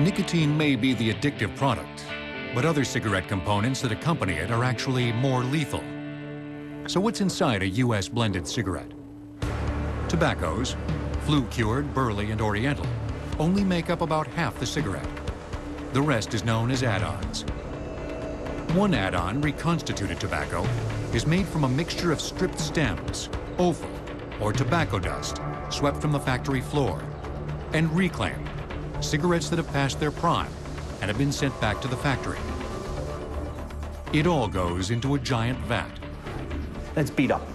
Nicotine may be the addictive product, but other cigarette components that accompany it are actually more lethal. So what's inside a U.S. blended cigarette? Tobaccos, flue-cured, burley, and oriental, only make up about half the cigarette. The rest is known as add-ons. One add-on, reconstituted tobacco, is made from a mixture of stripped stems, offal, or tobacco dust, swept from the factory floor, and reclaim, cigarettes that have passed their prime and have been sent back to the factory. It all goes into a giant vat. It's beat up.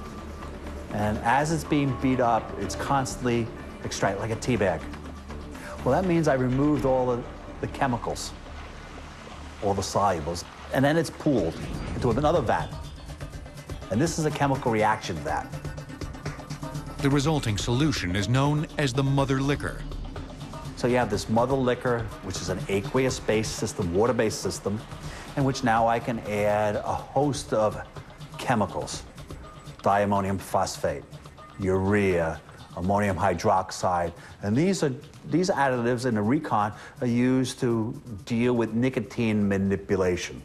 And as it's being beat up, it's constantly extracted like a tea bag. Well, that means I removed all the, the chemicals, all the solubles, and then it's pooled into another vat. And this is a chemical reaction vat. The resulting solution is known as the mother liquor. So you have this mother liquor, which is an aqueous-based system, water-based system, in which now I can add a host of chemicals. Diammonium phosphate, urea, ammonium hydroxide. And these are these additives in the recon are used to deal with nicotine manipulation.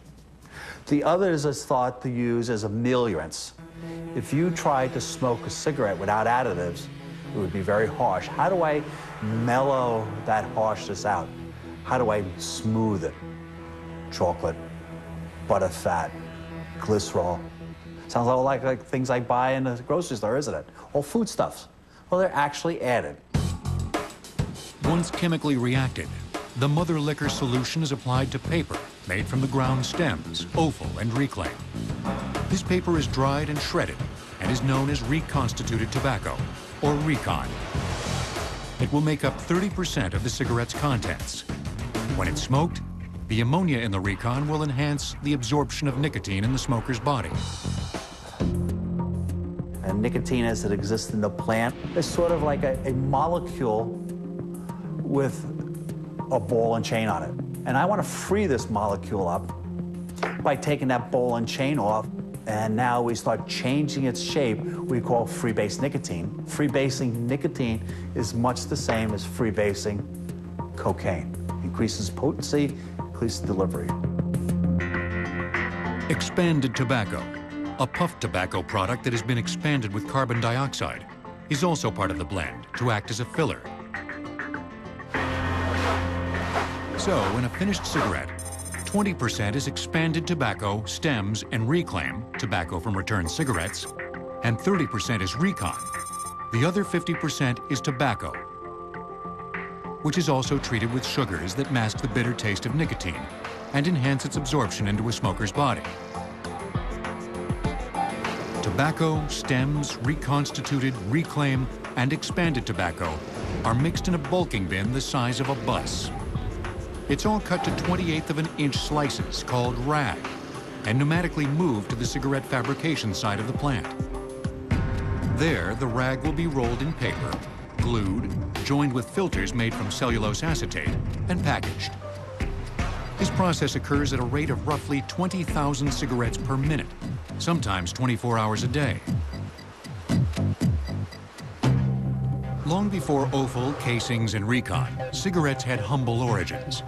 The others is thought to use as ameliorants. If you try to smoke a cigarette without additives, it would be very harsh. How do I mellow that harshness out? How do I smooth it? Chocolate, butter fat, glycerol. Sounds all like, like things I buy in the grocery store, isn't it? All foodstuffs. Well, they're actually added. Once chemically reacted, the mother liquor solution is applied to paper made from the ground stems, offal, and reclaim. This paper is dried and shredded and is known as reconstituted tobacco, or recon. It will make up 30% of the cigarette's contents. When it's smoked, the ammonia in the recon will enhance the absorption of nicotine in the smoker's body. And nicotine as it exists in the plant is sort of like a, a molecule with a ball and chain on it. And I want to free this molecule up by taking that ball and chain off. And now we start changing its shape, we call freebase nicotine. Freebasing nicotine is much the same as freebasing cocaine. Increases potency, increases delivery. Expanded tobacco, a puff tobacco product that has been expanded with carbon dioxide, is also part of the blend to act as a filler. So, in a finished cigarette, 20% is expanded tobacco, stems, and reclaim, tobacco from returned cigarettes, and 30% is recon. The other 50% is tobacco, which is also treated with sugars that mask the bitter taste of nicotine and enhance its absorption into a smoker's body. Tobacco, stems, reconstituted, reclaim, and expanded tobacco are mixed in a bulking bin the size of a bus. It's all cut to 28th of an inch slices called rag and pneumatically moved to the cigarette fabrication side of the plant. There, the rag will be rolled in paper, glued, joined with filters made from cellulose acetate, and packaged. This process occurs at a rate of roughly 20,000 cigarettes per minute, sometimes 24 hours a day. Long before offal, casings, and recon, cigarettes had humble origins.